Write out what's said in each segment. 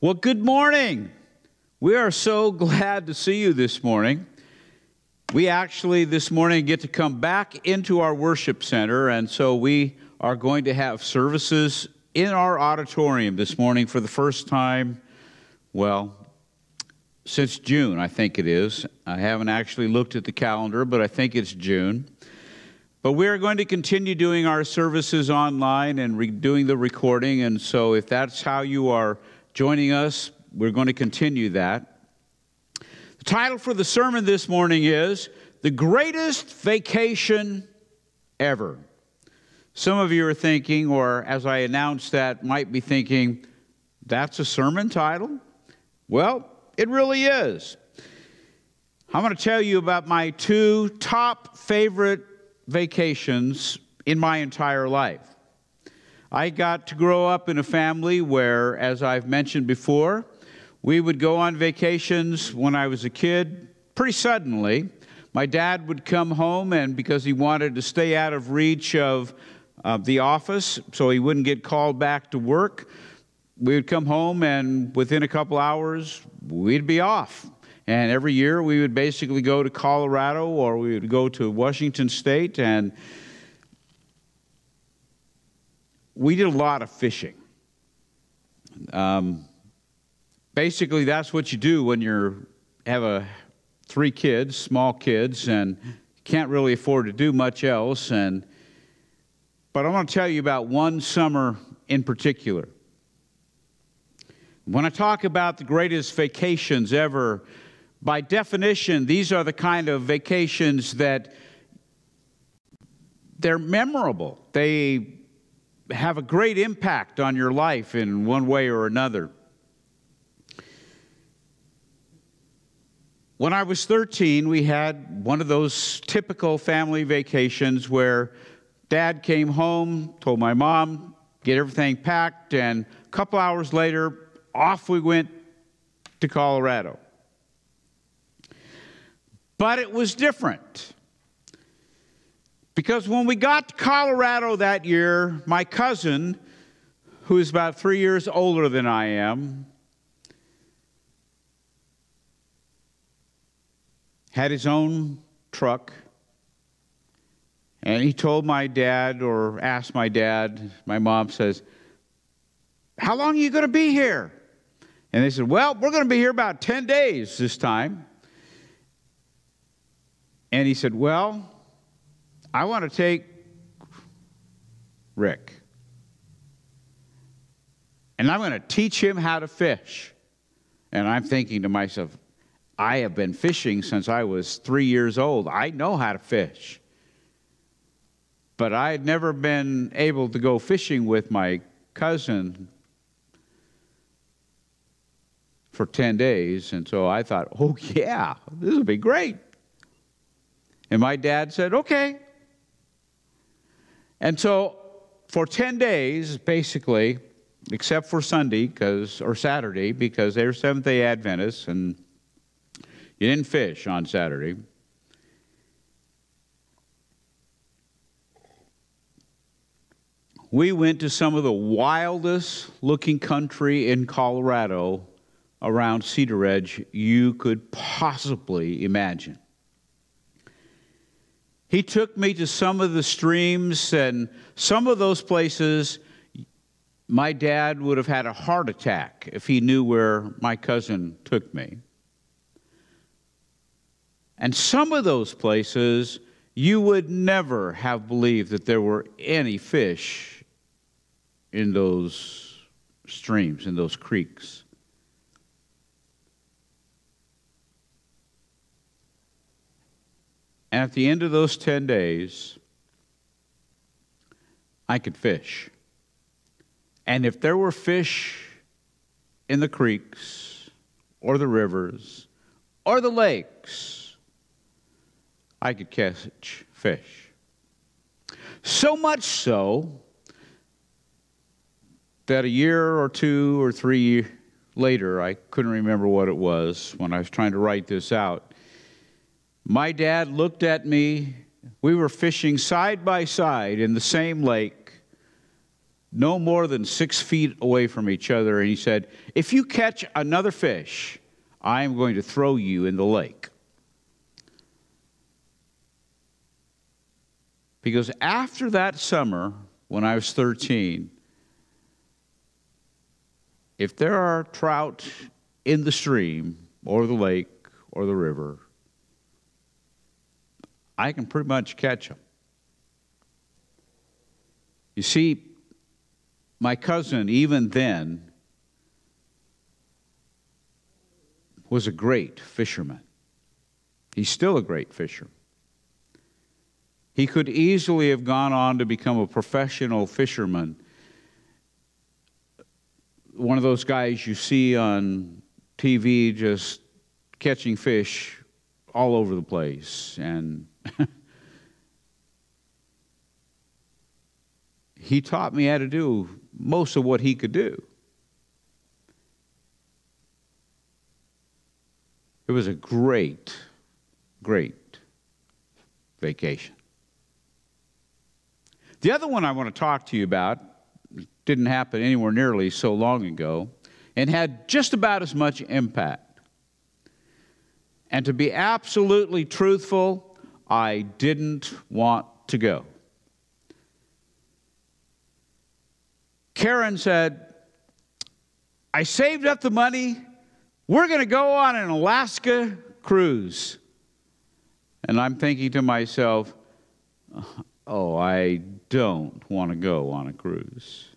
Well, good morning. We are so glad to see you this morning. We actually this morning get to come back into our worship center, and so we are going to have services in our auditorium this morning for the first time, well, since June, I think it is. I haven't actually looked at the calendar, but I think it's June. But we are going to continue doing our services online and doing the recording, and so if that's how you are joining us, we're going to continue that. The title for the sermon this morning is The Greatest Vacation Ever. Some of you are thinking, or as I announced that, might be thinking, that's a sermon title? Well, it really is. I'm going to tell you about my two top favorite vacations in my entire life. I got to grow up in a family where, as I've mentioned before, we would go on vacations when I was a kid pretty suddenly. My dad would come home, and because he wanted to stay out of reach of uh, the office so he wouldn't get called back to work, we would come home, and within a couple hours, we'd be off. And every year, we would basically go to Colorado or we would go to Washington State and we did a lot of fishing. Um, basically, that's what you do when you have a three kids, small kids, and can't really afford to do much else. And but I want to tell you about one summer in particular. When I talk about the greatest vacations ever, by definition, these are the kind of vacations that they're memorable. They have a great impact on your life in one way or another. When I was 13, we had one of those typical family vacations where dad came home, told my mom, get everything packed, and a couple hours later, off we went to Colorado. But it was different. Because when we got to Colorado that year, my cousin, who is about three years older than I am, had his own truck. And he told my dad, or asked my dad, my mom says, How long are you going to be here? And they said, Well, we're going to be here about 10 days this time. And he said, Well, I want to take Rick. And I'm going to teach him how to fish. And I'm thinking to myself, I have been fishing since I was three years old. I know how to fish. But I had never been able to go fishing with my cousin for 10 days. And so I thought, oh, yeah, this will be great. And my dad said, okay. And so for 10 days, basically, except for Sunday because or Saturday, because they're Seventh day Adventists and you didn't fish on Saturday. We went to some of the wildest looking country in Colorado around Cedaredge you could possibly imagine. He took me to some of the streams, and some of those places, my dad would have had a heart attack if he knew where my cousin took me. And some of those places, you would never have believed that there were any fish in those streams, in those creeks. And at the end of those 10 days, I could fish. And if there were fish in the creeks or the rivers or the lakes, I could catch fish. So much so that a year or two or three later, I couldn't remember what it was when I was trying to write this out, my dad looked at me. We were fishing side by side in the same lake. no more than six feet away from each other, and he said, If you catch another fish, I am going to throw you in the lake. Because after that summer, when I was 13, if there are trout in the stream or the lake or the river, I can pretty much catch them. You see, my cousin, even then, was a great fisherman. He's still a great fisherman. He could easily have gone on to become a professional fisherman. One of those guys you see on TV just catching fish all over the place. And he taught me how to do most of what he could do. It was a great, great vacation. The other one I want to talk to you about didn't happen anywhere nearly so long ago and had just about as much impact. And to be absolutely truthful, I didn't want to go. Karen said, I saved up the money. We're going to go on an Alaska cruise. And I'm thinking to myself, oh, I don't want to go on a cruise.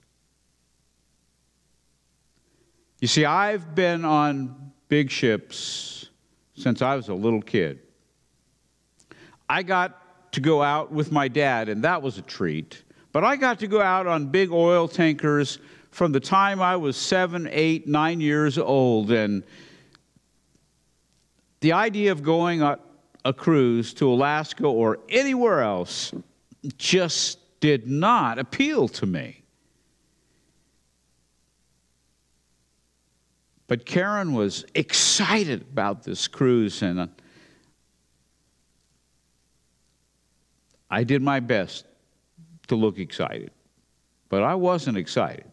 You see, I've been on big ships since I was a little kid. I got to go out with my dad, and that was a treat. But I got to go out on big oil tankers from the time I was seven, eight, nine years old. And the idea of going on a cruise to Alaska or anywhere else just did not appeal to me. But Karen was excited about this cruise, and I did my best to look excited, but I wasn't excited.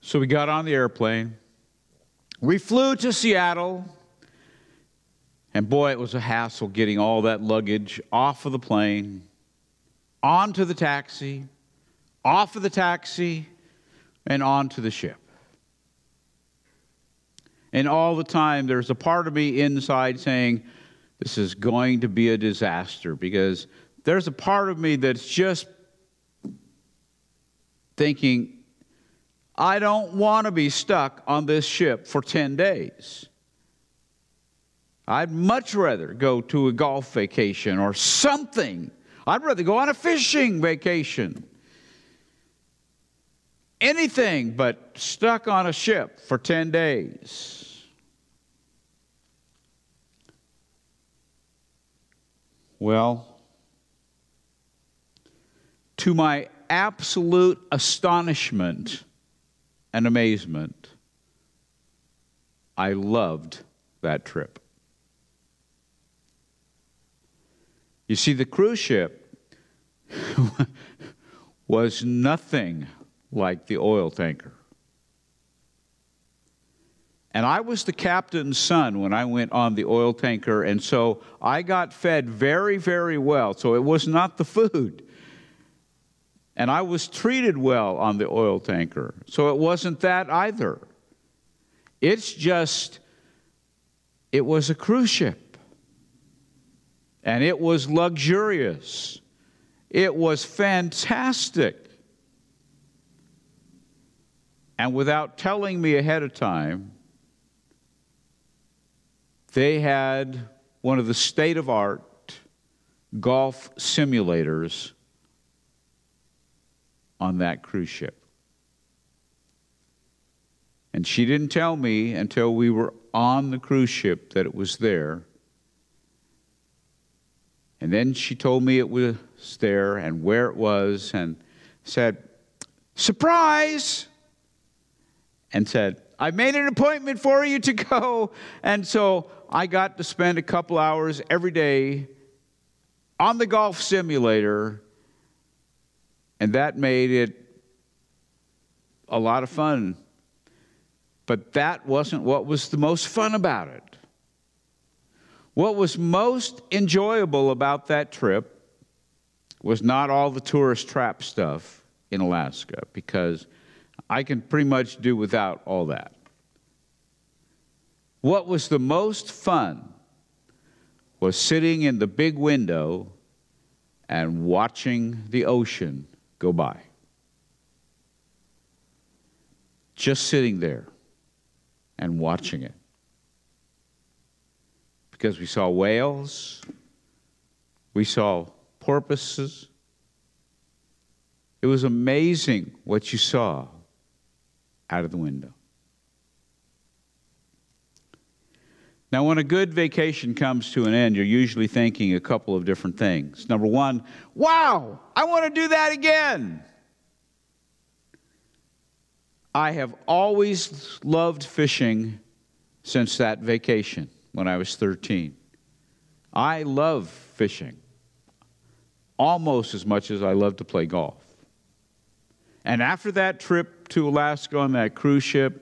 So we got on the airplane. We flew to Seattle. And boy, it was a hassle getting all that luggage off of the plane, onto the taxi, off of the taxi, and onto the ship. And all the time, there's a part of me inside saying, This is going to be a disaster because there's a part of me that's just thinking, I don't want to be stuck on this ship for 10 days. I'd much rather go to a golf vacation or something. I'd rather go on a fishing vacation. Anything but stuck on a ship for 10 days. Well, to my absolute astonishment and amazement, I loved that trip. You see, the cruise ship was nothing like the oil tanker. And I was the captain's son when I went on the oil tanker, and so I got fed very, very well. So it was not the food. And I was treated well on the oil tanker. So it wasn't that either. It's just, it was a cruise ship. And it was luxurious. It was fantastic. And without telling me ahead of time, they had one of the state of art golf simulators on that cruise ship. And she didn't tell me until we were on the cruise ship that it was there. And then she told me it was there and where it was and said, Surprise! And said, I made an appointment for you to go. And so I got to spend a couple hours every day on the golf simulator, and that made it a lot of fun. But that wasn't what was the most fun about it. What was most enjoyable about that trip was not all the tourist trap stuff in Alaska, because I can pretty much do without all that. What was the most fun was sitting in the big window and watching the ocean go by. Just sitting there and watching it. Because we saw whales, we saw porpoises. It was amazing what you saw out of the window. Now, when a good vacation comes to an end, you're usually thinking a couple of different things. Number one, wow, I want to do that again. I have always loved fishing since that vacation when I was 13. I love fishing almost as much as I love to play golf. And after that trip to Alaska on that cruise ship,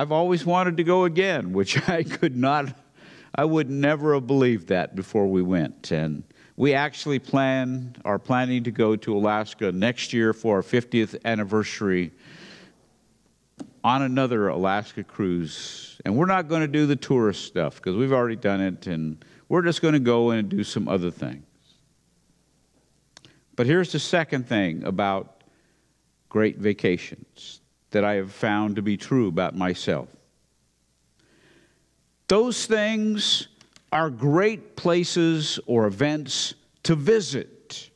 I've always wanted to go again, which I could not, I would never have believed that before we went. And we actually plan, are planning to go to Alaska next year for our 50th anniversary on another Alaska cruise. And we're not going to do the tourist stuff because we've already done it, and we're just going to go and do some other things. But here's the second thing about great vacations that I have found to be true about myself. Those things are great places or events to visit.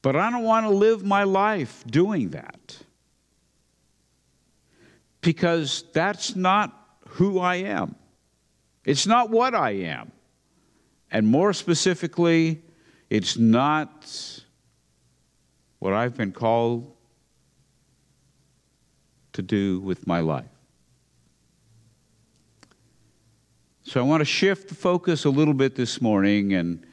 But I don't want to live my life doing that. Because that's not who I am. It's not what I am. And more specifically, it's not what I've been called to do with my life. So I want to shift the focus a little bit this morning and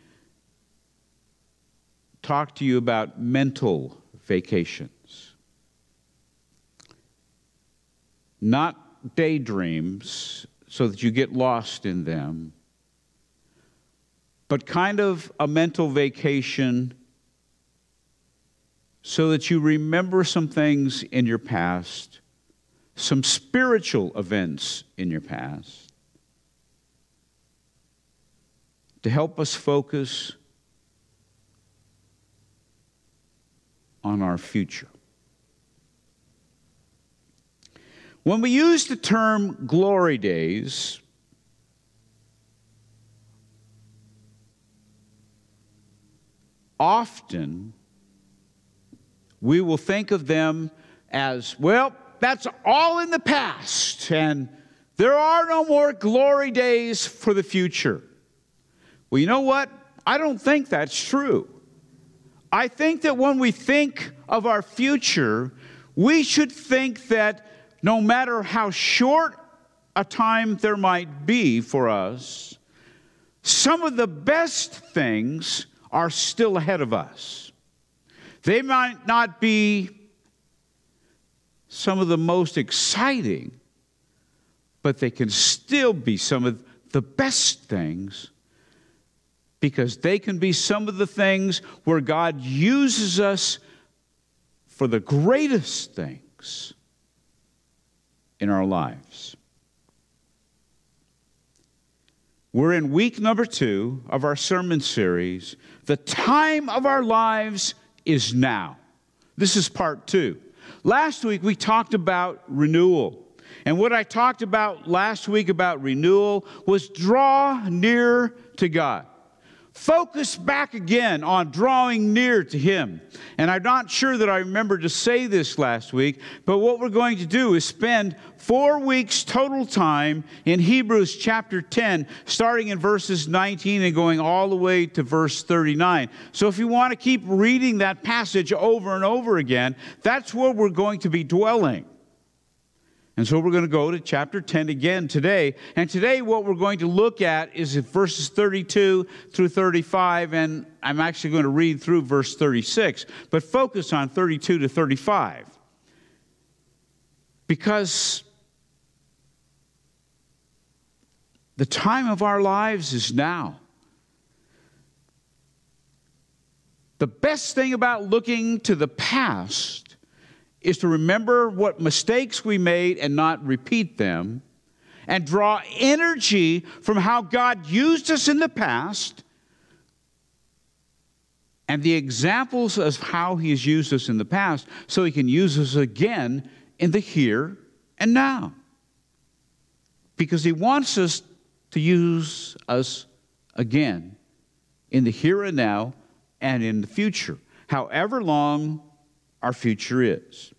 talk to you about mental vacations. Not daydreams so that you get lost in them, but kind of a mental vacation so that you remember some things in your past, some spiritual events in your past, to help us focus on our future. When we use the term glory days, often we will think of them as, well, that's all in the past, and there are no more glory days for the future. Well, you know what? I don't think that's true. I think that when we think of our future, we should think that no matter how short a time there might be for us, some of the best things are still ahead of us. They might not be some of the most exciting, but they can still be some of the best things because they can be some of the things where God uses us for the greatest things in our lives. We're in week number two of our sermon series. The time of our lives is now. This is part two. Last week we talked about renewal. And what I talked about last week about renewal was draw near to God. Focus back again on drawing near to Him. And I'm not sure that I remember to say this last week, but what we're going to do is spend four weeks total time in Hebrews chapter 10, starting in verses 19 and going all the way to verse 39. So if you want to keep reading that passage over and over again, that's where we're going to be dwelling. And so we're going to go to chapter 10 again today. And today, what we're going to look at is verses 32 through 35. And I'm actually going to read through verse 36, but focus on 32 to 35. Because the time of our lives is now. The best thing about looking to the past is to remember what mistakes we made and not repeat them, and draw energy from how God used us in the past and the examples of how He has used us in the past so He can use us again in the here and now. Because He wants us to use us again in the here and now and in the future, however long our future is.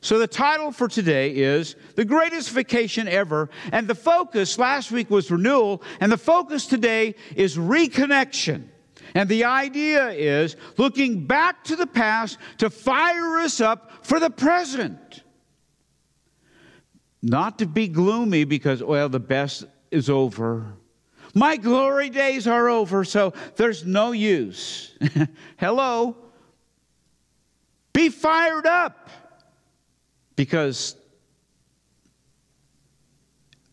So, the title for today is The Greatest Vacation Ever. And the focus last week was renewal, and the focus today is reconnection. And the idea is looking back to the past to fire us up for the present. Not to be gloomy because, well, the best is over. My glory days are over, so there's no use. Hello? Be fired up because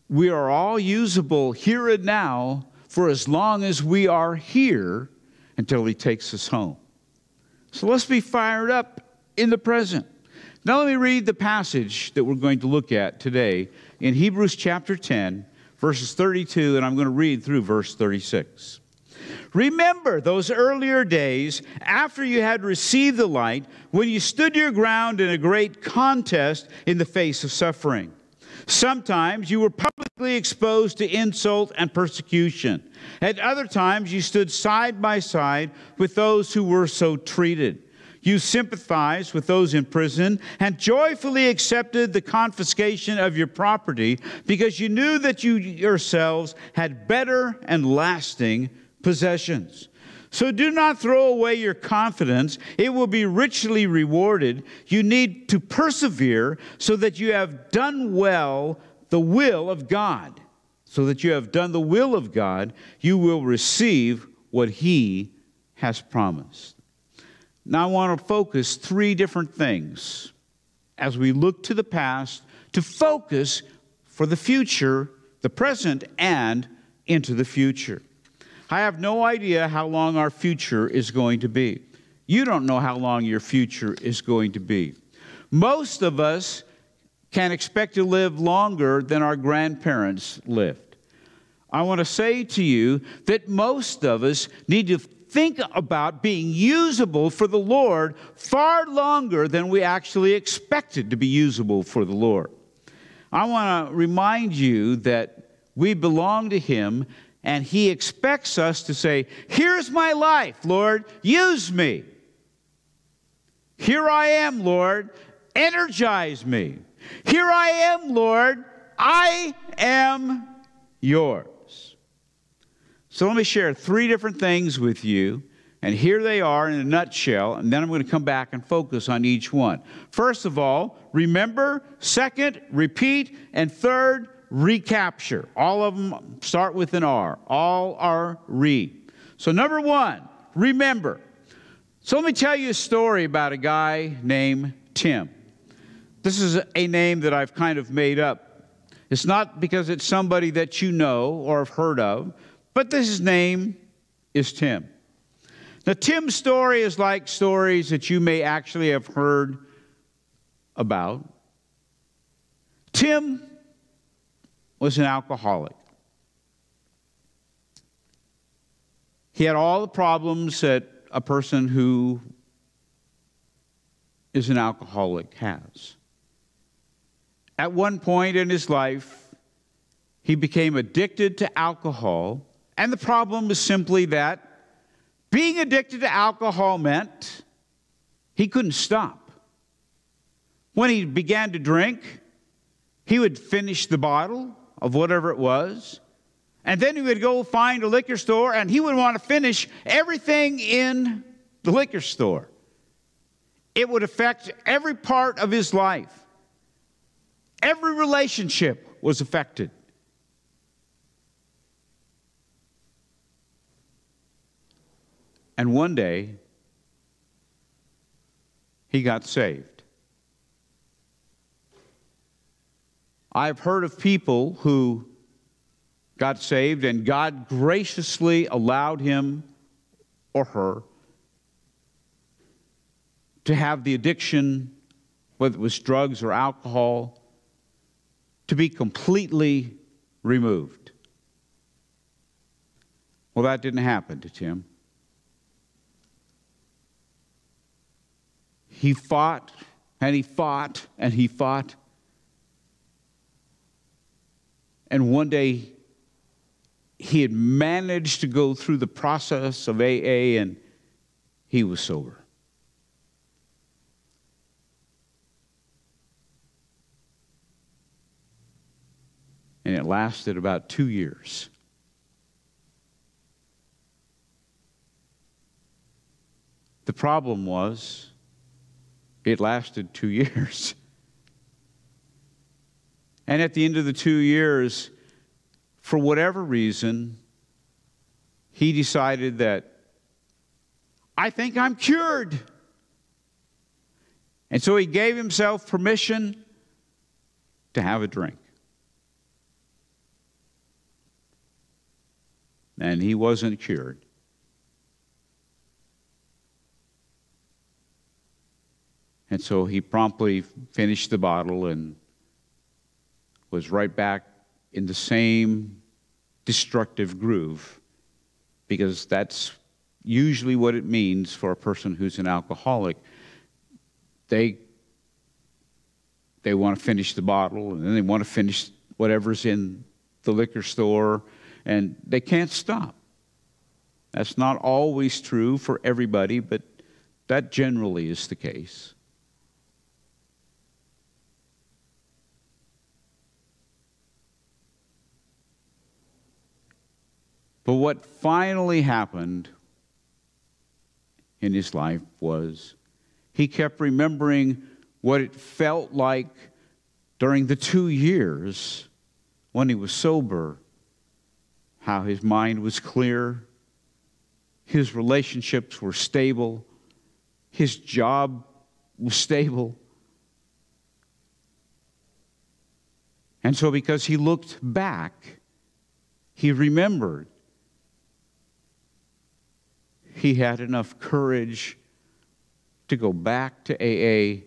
we are all usable here and now for as long as we are here until He takes us home. So let's be fired up in the present. Now, let me read the passage that we're going to look at today in Hebrews chapter 10, verses 32, and I'm going to read through verse 36. Remember those earlier days after you had received the light, when you stood your ground in a great contest in the face of suffering. Sometimes you were publicly exposed to insult and persecution. At other times, you stood side by side with those who were so treated. You sympathized with those in prison and joyfully accepted the confiscation of your property because you knew that you yourselves had better and lasting possessions. So do not throw away your confidence, it will be richly rewarded. You need to persevere so that you have done well the will of God. So that you have done the will of God, you will receive what He has promised. Now, I want to focus three different things as we look to the past to focus for the future, the present, and into the future. I have no idea how long our future is going to be. You don't know how long your future is going to be. Most of us can expect to live longer than our grandparents lived. I want to say to you that most of us need to think about being usable for the Lord far longer than we actually expected to be usable for the Lord. I want to remind you that we belong to Him and He expects us to say, Here's my life, Lord, use me. Here I am, Lord, energize me. Here I am, Lord, I am yours. So let me share three different things with you. And here they are in a nutshell, and then I'm going to come back and focus on each one. First of all, remember. Second, repeat. And third, recapture. All of them start with an R. All are re. So, number one, remember. So, let me tell you a story about a guy named Tim. This is a name that I've kind of made up. It's not because it's somebody that you know or have heard of, but this his name is Tim. Now, Tim's story is like stories that you may actually have heard about. Tim was an alcoholic. He had all the problems that a person who is an alcoholic has. At one point in his life, he became addicted to alcohol, and the problem was simply that being addicted to alcohol meant he couldn't stop. When he began to drink, he would finish the bottle, of whatever it was. And then he would go find a liquor store and he would want to finish everything in the liquor store. It would affect every part of his life. Every relationship was affected. And one day, he got saved. I've heard of people who got saved and God graciously allowed him or her to have the addiction, whether it was drugs or alcohol, to be completely removed. Well, that didn't happen to Tim. He fought and he fought and he fought. And one day he had managed to go through the process of AA and he was sober. And it lasted about two years. The problem was, it lasted two years. And at the end of the two years, for whatever reason, he decided that I think I'm cured. And so he gave himself permission to have a drink. And he wasn't cured. And so he promptly finished the bottle and was right back in the same destructive groove because that's usually what it means for a person who's an alcoholic. They they want to finish the bottle and then they want to finish whatever's in the liquor store and they can't stop. That's not always true for everybody, but that generally is the case. But what finally happened in his life was he kept remembering what it felt like during the two years when he was sober, how his mind was clear, his relationships were stable, his job was stable. And so, because he looked back, he remembered he had enough courage to go back to AA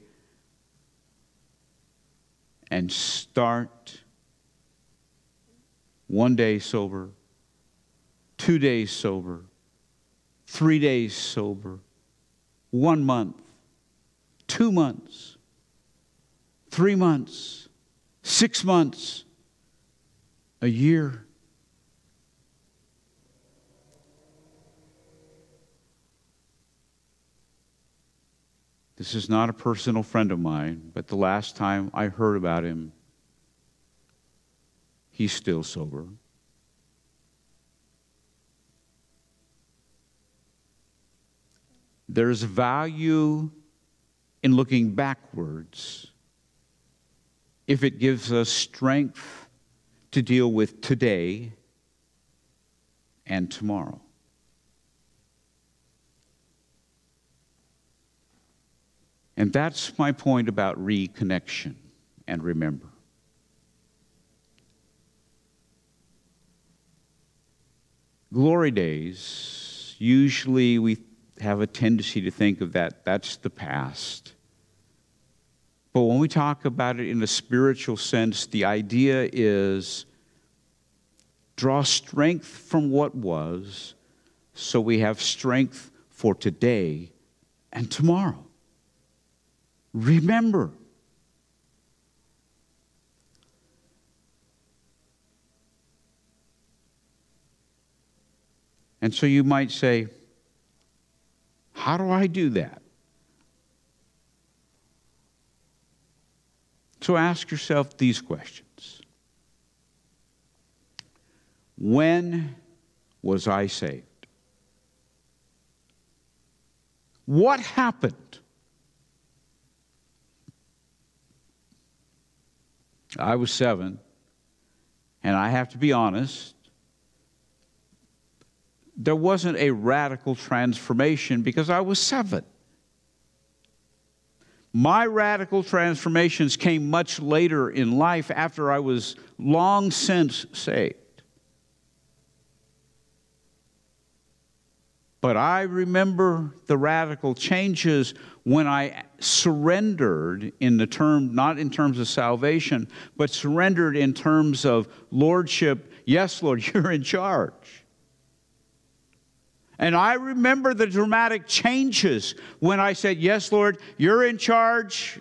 and start one day sober, two days sober, three days sober, one month, two months, three months, six months, a year. This is not a personal friend of mine, but the last time I heard about him, he's still sober. There's value in looking backwards if it gives us strength to deal with today and tomorrow. And that's my point about reconnection and remember. Glory days, usually we have a tendency to think of that, that's the past. But when we talk about it in a spiritual sense, the idea is draw strength from what was so we have strength for today and tomorrow. Remember. And so you might say, How do I do that? So ask yourself these questions When was I saved? What happened? I was seven, and I have to be honest, there wasn't a radical transformation because I was seven. My radical transformations came much later in life after I was long since saved. But I remember the radical changes when I surrendered in the term, not in terms of salvation, but surrendered in terms of lordship. Yes, Lord, you're in charge. And I remember the dramatic changes when I said, Yes, Lord, you're in charge.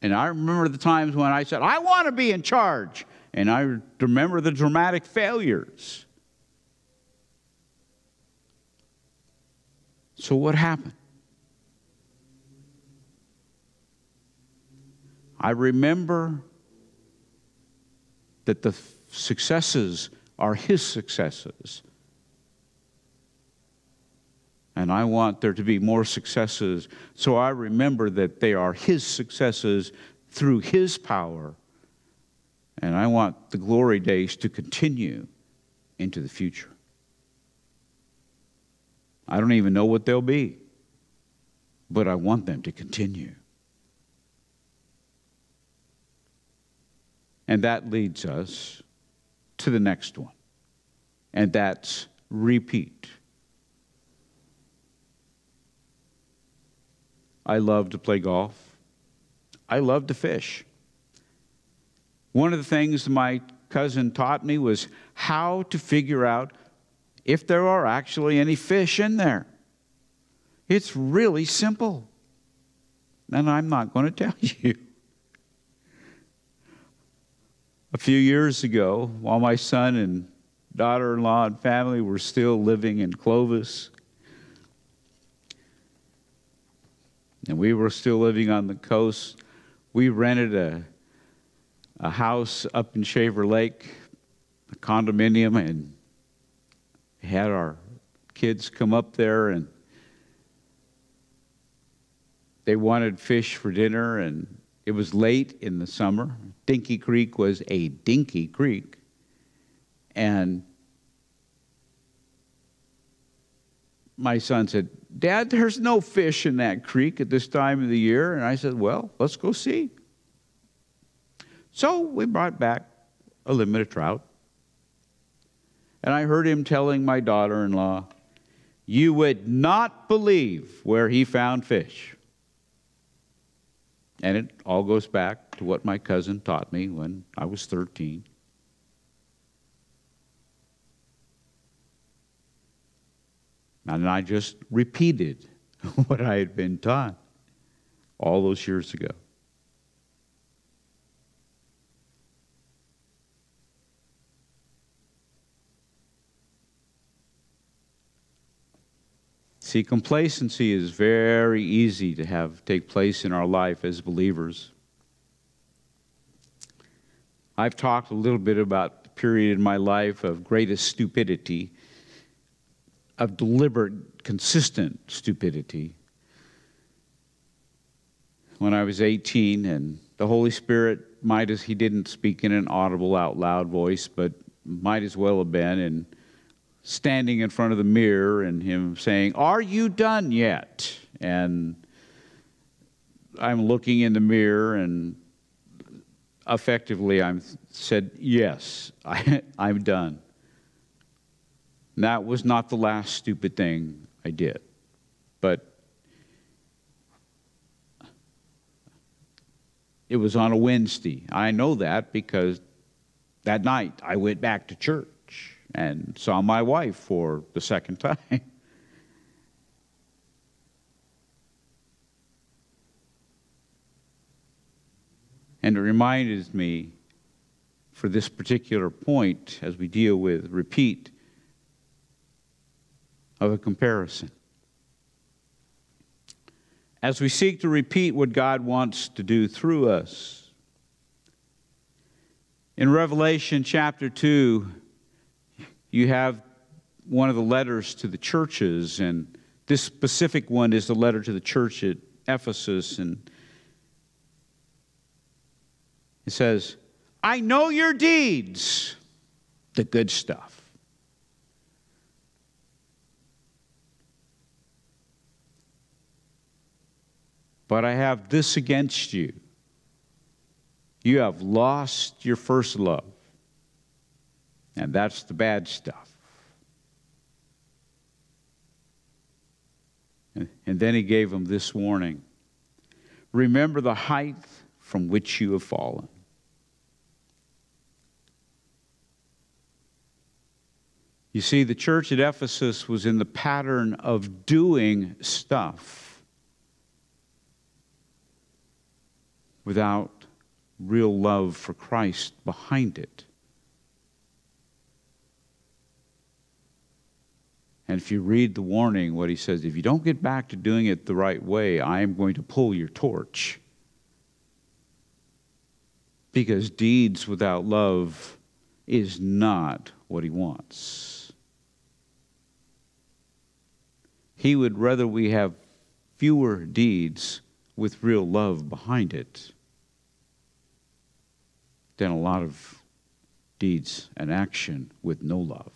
And I remember the times when I said, I want to be in charge. And I remember the dramatic failures. So, what happened? I remember that the successes are His successes. And I want there to be more successes. So I remember that they are His successes through His power. And I want the glory days to continue into the future. I don't even know what they'll be, but I want them to continue. And that leads us to the next one, and that's repeat. I love to play golf. I love to fish. One of the things my cousin taught me was how to figure out if there are actually any fish in there. It's really simple. And I'm not going to tell you. A few years ago, while my son and daughter in law and family were still living in Clovis, and we were still living on the coast, we rented a, a house up in Shaver Lake, a condominium, and had our kids come up there and they wanted fish for dinner and it was late in the summer. Dinky creek was a dinky creek. And my son said dad there's no fish in that creek at this time of the year. And i said well let's go see. So we brought back a limit of trout. And I heard him telling my daughter in law, You would not believe where he found fish. And it all goes back to what my cousin taught me when I was 13. And I just repeated what I had been taught all those years ago. See, complacency is very easy to have take place in our life as believers. I've talked a little bit about the period in my life of greatest stupidity, of deliberate, consistent stupidity. When I was 18, and the Holy Spirit might as he didn't speak in an audible, out loud voice, but might as well have been. And standing in front of the mirror and him saying, Are you done yet? And I'm looking in the mirror and effectively I'm said, Yes, I, I'm done. And that was not the last stupid thing I did. But it was on a Wednesday. I know that because that night I went back to church and saw my wife for the second time. and it reminded me for this particular point as we deal with repeat of a comparison. As we seek to repeat what God wants to do through us, in Revelation chapter 2, you have one of the letters to the churches, and this specific one is the letter to the church at Ephesus. And it says, I know your deeds, the good stuff. But I have this against you. You have lost your first love. And that's the bad stuff. And then he gave them this warning Remember the height from which you have fallen. You see, the church at Ephesus was in the pattern of doing stuff without real love for Christ behind it. And if you read the warning, what he says, if you don't get back to doing it the right way, I am going to pull your torch. Because deeds without love is not what he wants. He would rather we have fewer deeds with real love behind it than a lot of deeds and action with no love.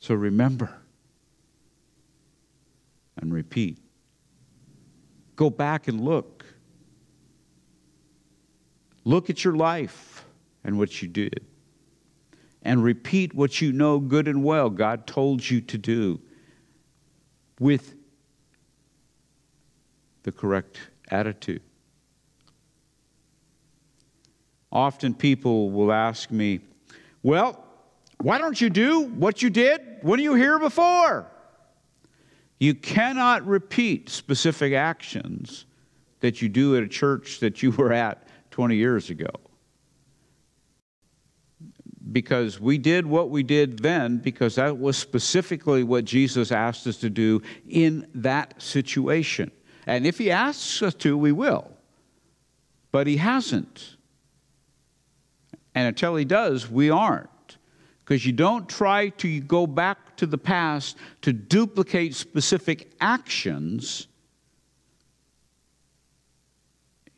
So remember and repeat. Go back and look. Look at your life and what you did. And repeat what you know good and well God told you to do with the correct attitude. Often people will ask me, Well, why don't you do what you did when you here before? You cannot repeat specific actions that you do at a church that you were at 20 years ago. Because we did what we did then, because that was specifically what Jesus asked us to do in that situation. And if He asks us to, we will. But He hasn't. And until He does, we aren't because you don't try to go back to the past to duplicate specific actions.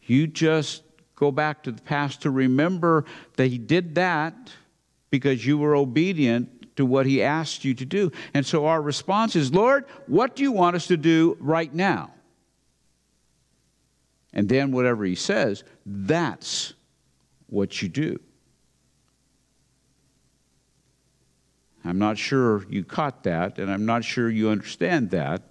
You just go back to the past to remember that He did that because you were obedient to what He asked you to do. And so our response is, Lord, what do you want us to do right now? And then whatever He says, that's what you do. I'm not sure you caught that, and I'm not sure you understand that.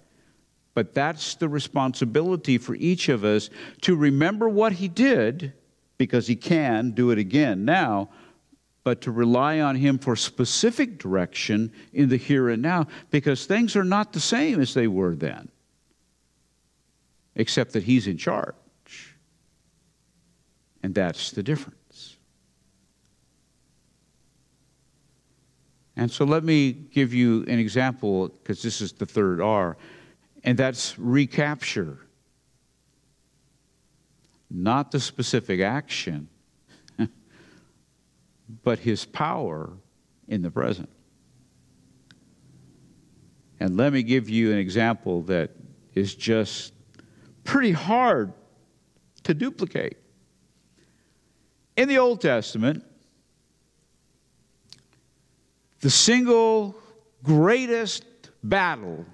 But that's the responsibility for each of us to remember what he did, because he can do it again now, but to rely on him for specific direction in the here and now, because things are not the same as they were then, except that he's in charge. And that's the difference. And so let me give you an example, because this is the third R, and that's recapture. Not the specific action, but his power in the present. And let me give you an example that is just pretty hard to duplicate. In the Old Testament, the single greatest battle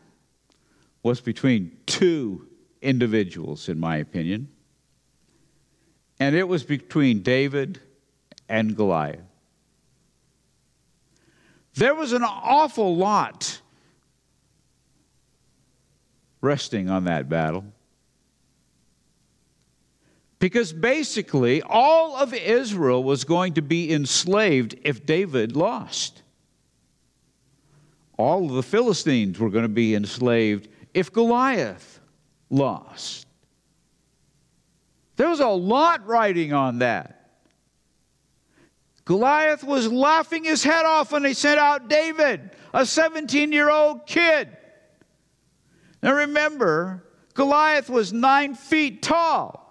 was between two individuals, in my opinion, and it was between David and Goliath. There was an awful lot resting on that battle. Because basically, all of Israel was going to be enslaved if David lost all of the Philistines were going to be enslaved if Goliath lost. There was a lot riding on that. Goliath was laughing his head off when they sent out David, a 17 year old kid. Now remember, Goliath was nine feet tall.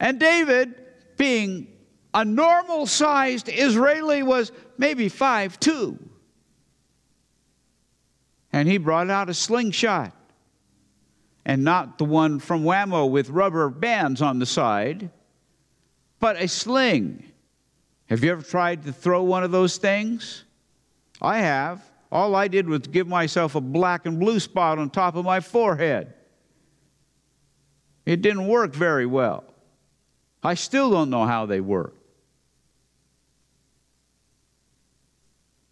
And David, being a normal sized Israeli, was maybe five two and he brought out a slingshot and not the one from Wham-O with rubber bands on the side. but a sling. Have you ever tried to throw one of those things? I have. All I did was give myself a black and blue spot on top of my forehead. It didn't work very well. I still don't know how they work.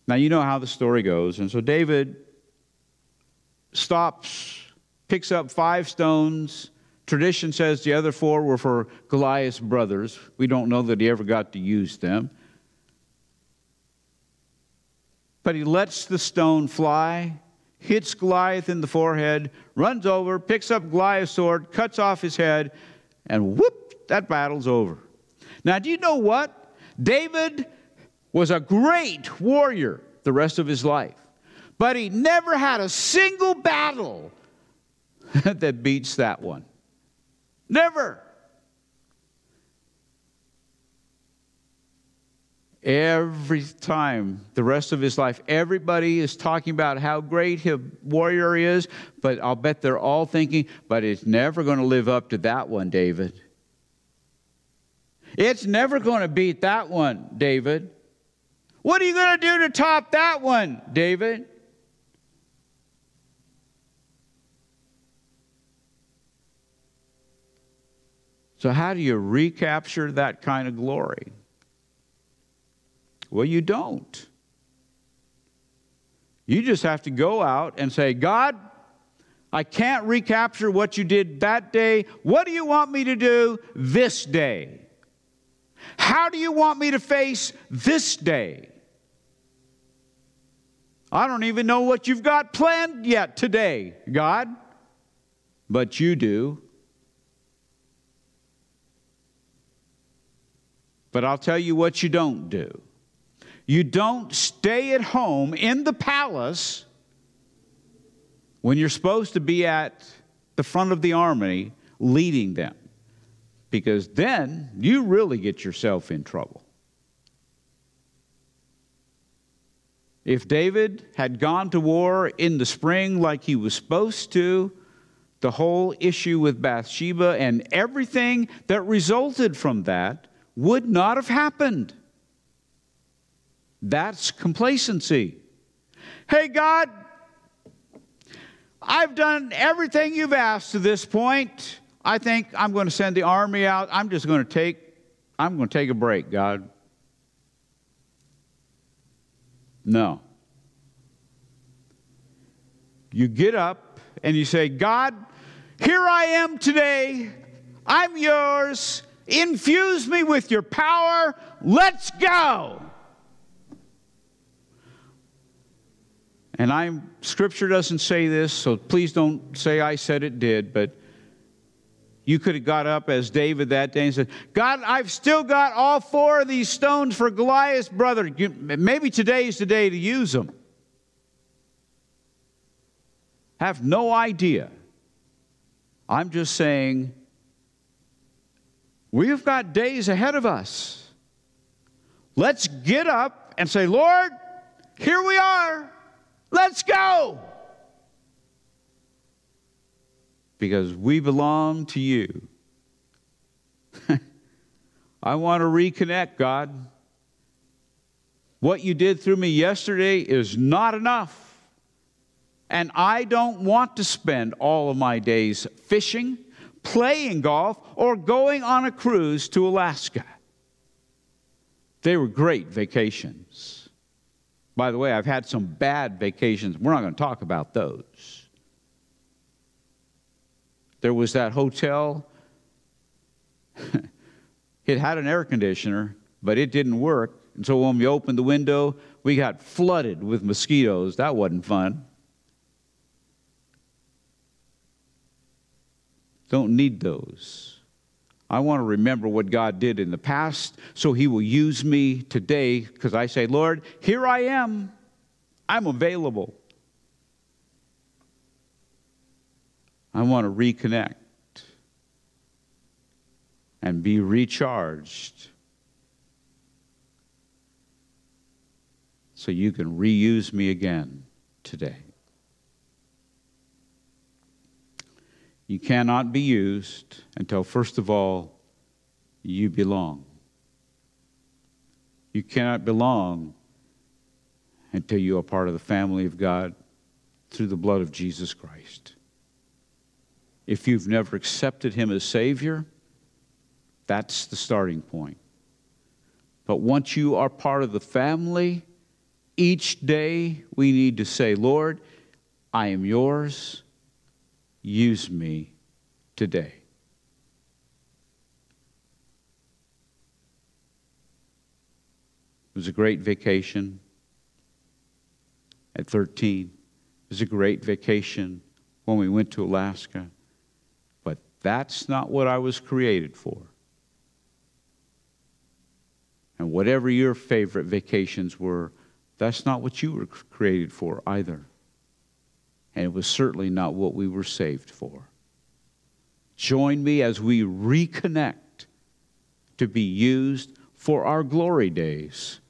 Now, you know how the story goes. And so David stops, picks up five stones. Tradition says the other four were for Goliath's brothers. We don't know that he ever got to use them. But he lets the stone fly, hits Goliath in the forehead, runs over, picks up Goliath's sword, cuts off his head, and whoop, that battle's over. Now, do you know what? David was a great warrior the rest of his life, but he never had a single battle that beats that one. Never. Every time, the rest of his life, everybody is talking about how great a warrior he is, but I'll bet they're all thinking, but it's never going to live up to that one, David. It's never going to beat that one, David. What are you going to do to top that one, David? So, how do you recapture that kind of glory? Well, you don't. You just have to go out and say, God, I can't recapture what you did that day. What do you want me to do this day? How do you want me to face this day? I don't even know what you've got planned yet today, God, but you do. But I'll tell you what you don't do. You don't stay at home in the palace when you're supposed to be at the front of the army leading them, because then you really get yourself in trouble. If David had gone to war in the spring like he was supposed to, the whole issue with Bathsheba and everything that resulted from that would not have happened. That's complacency. Hey, God, I've done everything you've asked to this point. I think I'm going to send the army out. I'm just going to take I'm going to take a break, God. No. You get up and you say, God, here I am today. I'm yours. Infuse me with your power. Let's go. And I'm scripture doesn't say this, so please don't say I said it did, but you could have got up as David that day and said, God, I've still got all four of these stones for Goliath's brother. Maybe today's the day to use them. Have no idea. I'm just saying, we've got days ahead of us. Let's get up and say, Lord, here we are. Let's go. Because we belong to you. I want to reconnect, God. What you did through me yesterday is not enough. And I don't want to spend all of my days fishing, playing golf, or going on a cruise to Alaska. They were great vacations. By the way, I've had some bad vacations. We're not going to talk about those. There was that hotel. it had an air conditioner, but it didn't work. And so when we opened the window, we got flooded with mosquitoes. That wasn't fun. Don't need those. I want to remember what God did in the past so He will use me today because I say, Lord, here I am. I'm available. I want to reconnect and be recharged so you can reuse me again today. You cannot be used until, first of all, you belong You cannot belong until you are part of the family of God through the blood of Jesus Christ. If you've never accepted Him as Savior, that's the starting point. But once you are part of the family, each day we need to say, Lord, I am yours. Use me today. It was a great vacation at 13. It was a great vacation when we went to Alaska. But that's not what I was created for. And whatever your favorite vacations were, that's not what you were created for either. And it was certainly not what we were saved for. Join me as we reconnect to be used for our glory days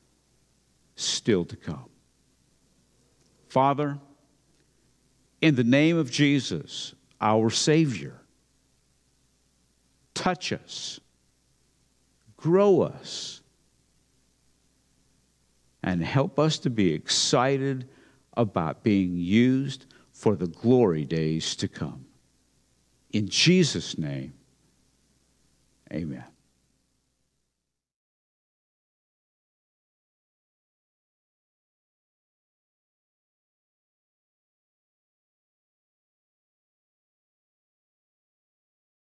still to come. Father, in the name of Jesus, our Savior, touch us, grow us, and help us to be excited about being used for the glory days to come. In Jesus' name, amen.